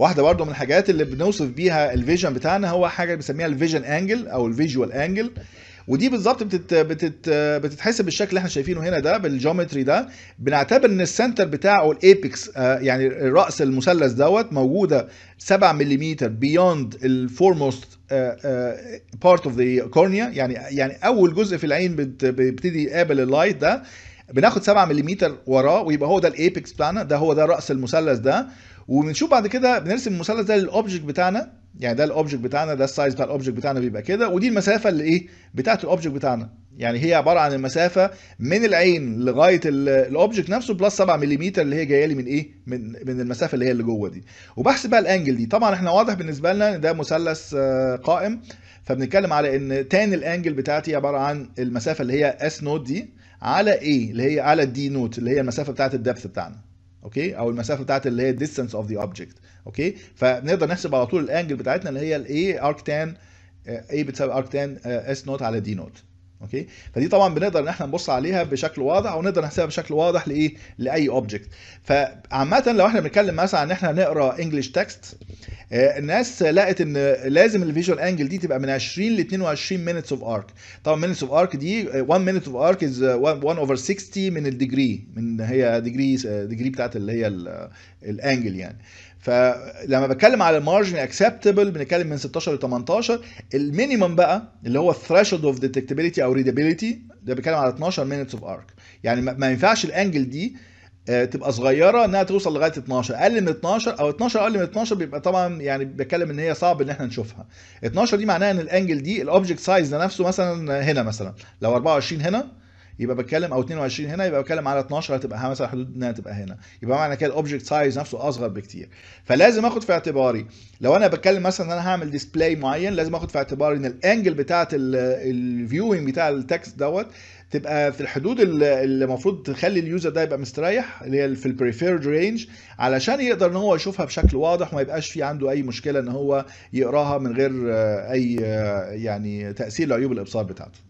واحدة برضو من الحاجات اللي بنوصف بيها ال vision بتاعنا هو حاجة بنسميها ال vision angle أو ال visual angle ودي بالظبط بتت... بتت... بتتحسب بالشكل اللي إحنا شايفينه هنا ده بال geometry ده. بنعتبر إن ال center بتاعه ال apex يعني راس المثلث دوت موجودة 7 ملم beyond ال foremost part of the cornea يعني يعني أول جزء في العين بت... بيبتدي يقابل ال light ده. بناخد 7 ملم وراه ويبقى هو ده ال apex بتاعنا ده هو ده رأس المثلث ده. وبنشوف بعد كده بنرسم المثلث ده لل object بتاعنا. يعني ده ال object بتاعنا ده ال size بتاع ال object بتاعنا بيبقى كده ودي المسافة اللي إيه؟ بتاعه ال object بتاعنا. يعني هي عبارة عن المسافة من العين لغاية ال object نفسه plus 7 ملم اللي هي جاية لي من إيه؟ من من المسافة اللي هي اللي جوه دي. وبحسب بقى ال angle دي. طبعا إحنا واضح بالنسبة لنا إن ده مثلث قائم. فبنتكلم على إن tan ال angle بتاعتي عبارة عن المسافة اللي هي S naught دي على إيه اللي هي على ال D naught اللي هي المسافة بتاعت ال depth بتاعنا. okay أو المسافة بتاعت اللي هي distance of the object okay فنقدر نحسب على طول ال angle بتاعتنا اللي هي ال A arc tan A بتساوي arc tan S naught على D naught okay؟ فدي طبعا بنقدر إن إحنا نبص عليها بشكل واضح ونقدر نحسبها بشكل واضح لإيه؟ لأي object فعامة لو إحنا بنتكلم مثلا إن إحنا نقرأ English text الناس لقت إن لازم ال visual angle دي تبقى من 20 ل 22 minutes of arc طبعا minutes of arc دي 1 minute of arc is 1 over 60 من ال degree من هي degree degree بتاعت اللي هي ال angle يعني. فلما بتكلم على ال margin acceptable بنتكلم من 16 ل 18 ال minimum بقى اللي هو ال threshold of detectability أو readability ده بيتكلم على 12 minutes of arc يعني ما ينفعش ال angle دي تبقى صغيرة إنها توصل لغاية 12 أقل من 12 أو 12 أقل من 12 بيبقى طبعا يعني بتكلم إن هي صعب إن إحنا نشوفها. 12 دي معناها إن ال angle دي ال object size ده نفسه مثلا هنا مثلا لو 24 هنا يبقى بتكلم أو 22 هنا يبقى بتكلم على 12 هتبقى مثلا حدود إنها تبقى هنا. يبقى معنى كده ال object size نفسه أصغر بكتير. فلازم آخد في اعتباري لو أنا بتكلم مثلا إن أنا هعمل display معين لازم آخد في اعتباري إن ال angle بتاعه ال viewing بتاع ال text دوت تبقى في الحدود اللي المفروض تخلي ال user ده يبقى مستريح اللي هي في ال preferred range علشان يقدر إن هو يشوفها بشكل واضح وما يبقاش في عنده أي مشكلة إن هو يقراها من غير أي يعني تأثير لعيوب الإبصار بتاعته.